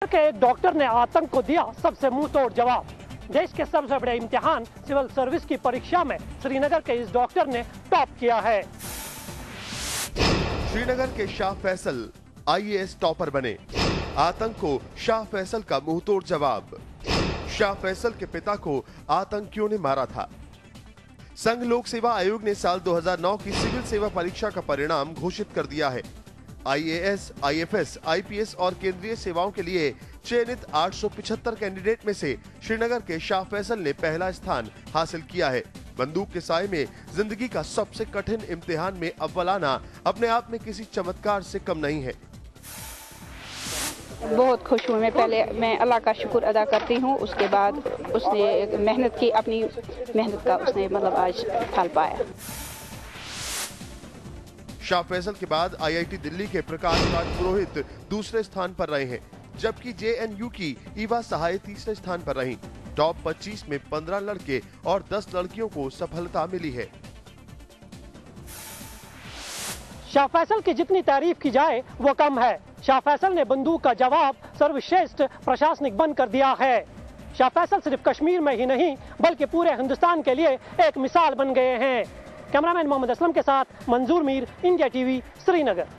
के एक डॉक्टर ने आतंक को दिया सबसे मुँह तोड़ जवाब। देश के सबसे बड़े इम्तिहान सिविल सर्विस की परीक्षा में श्रीनगर के इस डॉक्टर ने टॉप किया है। श्रीनगर के शाह फैसल, आईएएस टॉपर बने। आतंक को शाह फैसल का मुंहतोड़ जवाब। शाह फैसल के पिता को आतंकियों ने मारा था। संघ लोक सेवा आयोग ने साल 2009 की सिविल सेवा परीक्षा का परिणाम घोषित कर दिया है। आईएएस, आईएफएस, आईपीएस और केंद्रीय सेवाओं के लिए चयनित 875 कैंडिडेट में से श्रीनगर के शाह फैसल ने पहला स्थान हासिल किया है। बंदूक के साय में ज़िंदगी का सबसे कठिन इम्तिहान में अव्वल आना अपने आप में किसी चमत्कार से कम नहीं है। बहुत खुश हूँ मैं पहले मैं अल्लाह का शुक्र अदा करती हूँ। उसके बाद उसने मेहनत की अपनी मेहनत का उसने मतलब आज फल पाया। शाह फैसल के बाद आईआईटी दिल्ली के प्रकाश राज पुरोहित दूसरे स्थान पर रहे हैं, जबकि जेएनयू की ईवा सहाय तीसरे स्थान पर रही। टॉप 25 में 15 लड़के और 10 लड़कियों को सफलता मिली है। शाह फैसल की जितनी तारीफ़ की जाए, वो कम है। शाह फैसल ने बंदूक का जवाब सर्वश्रेष्ठ प्रशासनिक बन कर दिया है। शाह फैसल सिर्फ़ कश्मीर में ही नहीं, बल्कि पूरे हिंदुस्तान के लिए एक मिसाल बन गए हैं। कैमरामैन मोहम्मद असलम के साथ मंजूर मीर इंडिया टीवी श्रीनगर।